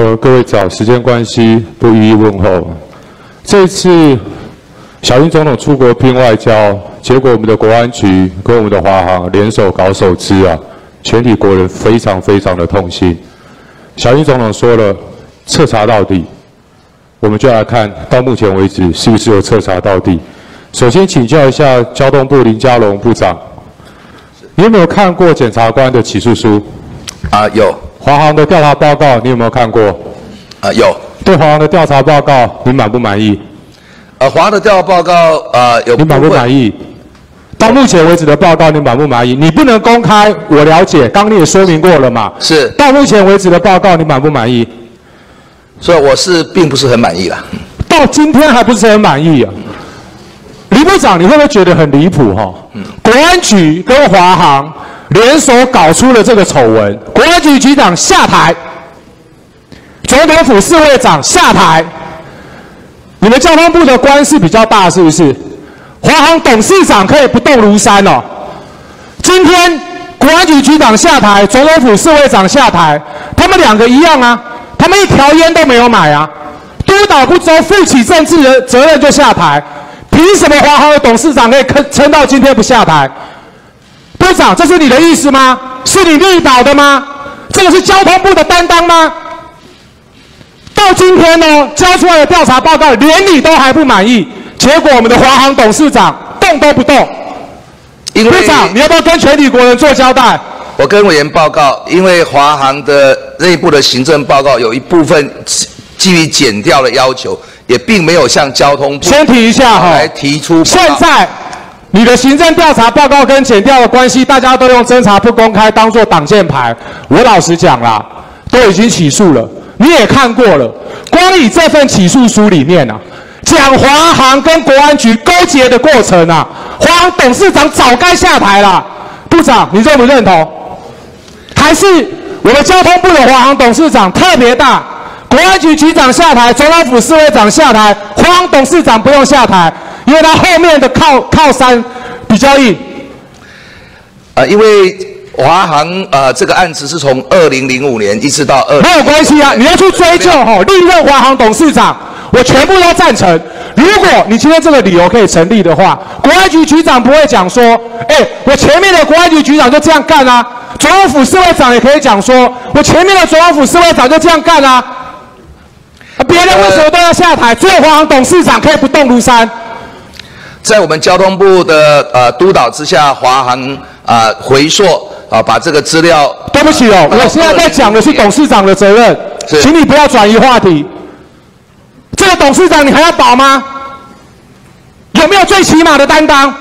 呃，各位早，时间关系不一一问候。这次小英总统出国拼外交，结果我们的国安局跟我们的华航联手搞手资啊，全体国人非常非常的痛心。小英总统说了，彻查到底，我们就来看到目前为止是不是有彻查到底。首先请教一下交通部林佳龙部长，你有没有看过检察官的起诉书？啊，有。华航的调查报告，你有没有看过？啊，有。对华航的调查报告，你满不满意？呃，华航的调查报告，呃，有。你满不满意？到目前为止的报告，你满不满意？你不能公开，我了解，刚你也说明过了嘛。是。到目前为止的报告，你满不满意？所以我是并不是很满意了。到今天还不是很满意啊？李部长，你会不会觉得很离谱哈？国安局跟华航。联手搞出了这个丑闻，国安局局长下台，总统府侍卫长下台，你们交通部的官是比较大是不是？华航董事长可以不动如山哦。今天国安局局长下台，总统府侍卫长下台，他们两个一样啊，他们一条烟都没有买啊，督导不周，负起政治的责任就下台，凭什么华航的董事长可以撑撑到今天不下台？部长，这是你的意思吗？是你力导的吗？这个是交通部的担当吗？到今天呢，交出来的调查报告连你都还不满意，结果我们的华航董事长动都不动。部长，你要不要跟全体国人做交代？我跟委员报告，因为华航的内部的行政报告有一部分基于减掉的要求，也并没有向交通部先提一下哈，来提出。现在。你的行政调查报告跟检调的关系，大家都用侦查不公开当做挡箭牌。我老实讲啦，都已经起诉了，你也看过了。光以这份起诉书里面啊，讲华航跟国安局勾结的过程啊，华航董事长早该下台了。部长，你认不认同？还是我们交通部的华航董事长特别大？国安局局长下台，总统府侍卫长下台，华航董事长不用下台？因为他后面的靠靠山比较硬，呃，因为华航呃这个案子是从二零零五年一直到二，没有关系啊，你要去追究哈，历任华航董事长，我全部都赞成。如果你今天这个理由可以成立的话，国安局局长不会讲说，哎，我前面的国安局局长就这样干啊，总统府侍卫长也可以讲说，我前面的总统府侍卫长就这样干啊，别人为什么都要下台？只有华航董事长可以不动如山。在我们交通部的呃督导之下，华航啊回溯啊把这个资料。对不起哦，我现在在讲的是董事长的责任，请你不要转移话题。这个董事长你还要保吗？有没有最起码的担当？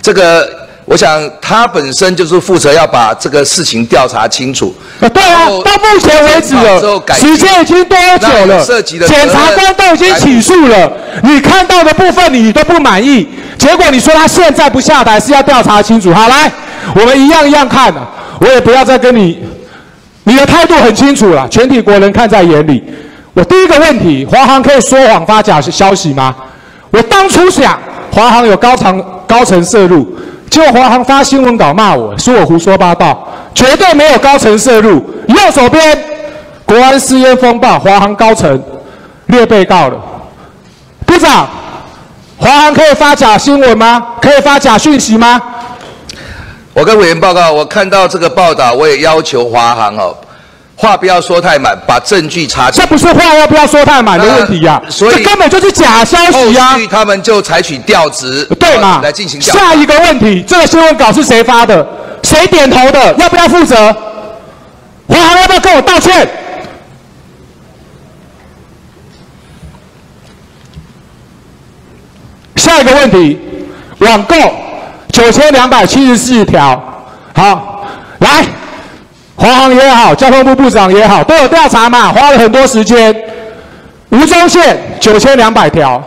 这个。我想他本身就是负责要把这个事情调查清楚。对啊，到目前为止了，时间已经多久了？检察官都已经起诉了，你看到的部分你都不满意，结果你说他现在不下台是要调查清楚。好，来，我们一样一样看啊，我也不要再跟你，你的态度很清楚了，全体国人看在眼里。我第一个问题，华航可以说谎发假消息吗？我当初想，华航有高层高层摄入。就华航发新闻稿骂我，说我胡说八道，绝对没有高层涉入。右手边，国安私烟风暴，华航高层列被告了。部长，华航可以发假新闻吗？可以发假讯息吗？我跟委员报告，我看到这个报道，我也要求华航哦。话不要说太满，把证据查清。这不是话要不要说太满的问题呀，所以这根本就是假消息呀。后续他们就采取调职，对嘛？来进行下一个问题，这个新闻稿是谁发的？谁点头的？要不要负责？华航要不要跟我道歉？下一个问题，网购九千两百七十四条，好，来。华航也好，交通部部长也好，都有调查嘛，花了很多时间。吴宗宪九千两百条，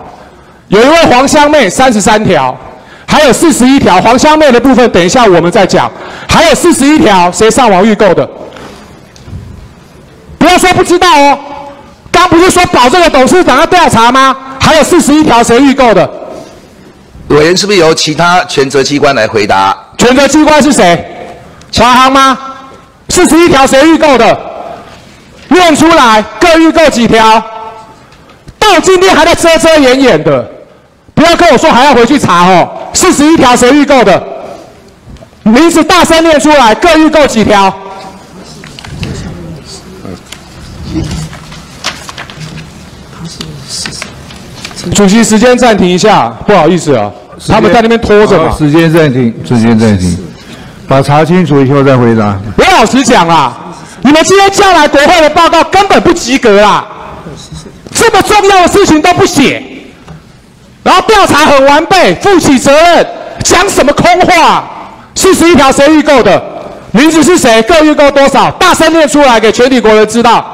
有一位黄香妹三十三条，还有四十一条。黄香妹的部分，等一下我们再讲。还有四十一条，谁上网预购的？不要说不知道哦。刚不是说保这个董事长要调查吗？还有四十一条，谁预购的？委员是不是由其他权责机关来回答？权责机关是谁？华航吗？四十一条谁预购的？念出来，各预购几条？到今天还在遮遮掩掩的，不要跟我说还要回去查哦。四十一条谁预购的？名字大声念出来，各预购几条？主席，时间暂停一下，不好意思啊，他们在那边拖着嘛。时间暂停，时间暂停，把查清楚以后再回答。我老实讲啦，你们今天交来国会的报告根本不及格啦，这么重要的事情都不写，然后调查很完备，负起责任，讲什么空话？四十一条谁预购的？名字是谁？各预购多少？大声念出来给全体国人知道。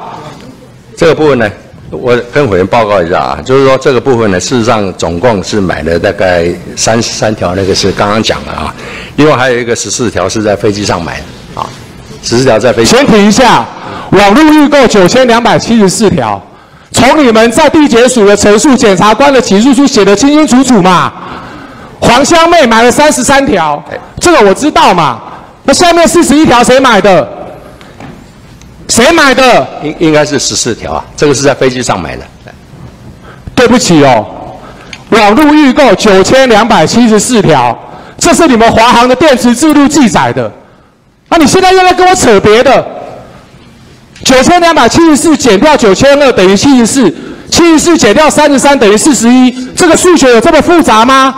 这个部分呢，我跟委员报告一下啊，就是说这个部分呢，事实上总共是买了大概三十三条，那个是刚刚讲的啊，另外还有一个十四条是在飞机上买的啊，十四条在飞机。先停一下，网络预购九千两百七十四条，从你们在地检署的陈述，检察官的起诉书写的清清楚楚嘛。黄香妹买了三十三条，这个我知道嘛。那下面四十一条谁买的？谁买的？应应该是十四条啊，这个是在飞机上买的。对不起哦，网络预购九千两百七十四条，这是你们华航的电池记录记载的。那你现在又在跟我扯别的？九千两百七十四减掉九千二等于七十四，七十四减掉三十三等于四十一，这个数学有这么复杂吗？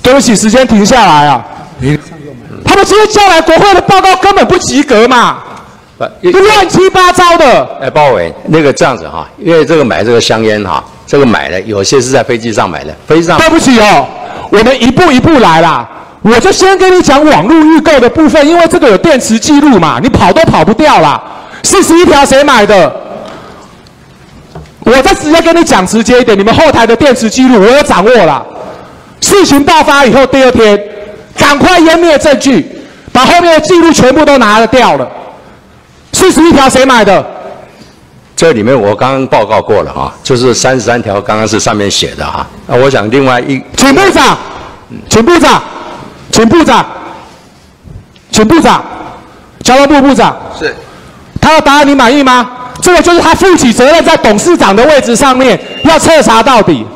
对不起，时间停下来啊！他们今天交来国会的报告根本不及格嘛，乱七八糟的。哎，包伟，那个这样子哈，因为这个买这个香烟哈，这个买的有些是在飞机上买的，飞机上。对不起哦，我们一步一步来啦。我就先跟你讲网络预购的部分，因为这个有电池记录嘛，你跑都跑不掉啦。四十一条谁买的？我再直接跟你讲直接一点，你们后台的电池记录我有掌握了。事情爆发以后，第二天赶快湮灭证据，把后面的记录全部都拿了掉了。四十一条谁买的？这里面我刚刚报告过了啊，就是三十三条，刚刚是上面写的哈。那我想另外一，请部长，请部长，请部长，请部长，交通部部长，是，他的答案你满意吗？这个就是他负起责任，在董事长的位置上面要彻查到底。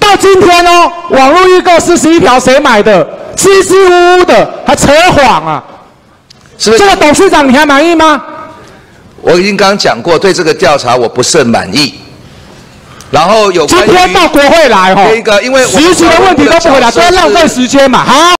到今天哦，网络预购四十一条谁买的？支支吾吾的，还扯谎啊！是不是？这个董事长你还满意吗？我已经刚刚讲过，对这个调查我不甚满意。然后有今天到国会来哈，这个因为实质的问题都不回答，都要浪费时间嘛。好。